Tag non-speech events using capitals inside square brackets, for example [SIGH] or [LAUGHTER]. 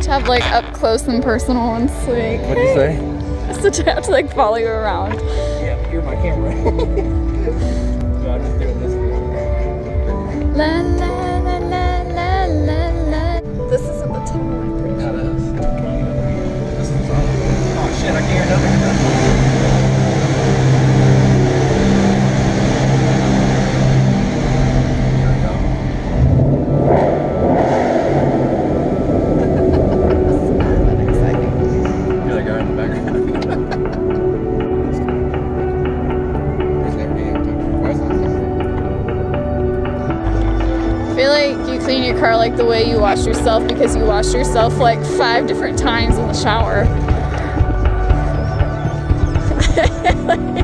have to have like up close and personal and like What'd you say? [LAUGHS] just to have to like follow you around. Yeah, you're my camera. no, I'm just doing this. La la background. I feel like you clean your car like the way you wash yourself because you wash yourself like five different times in the shower. like,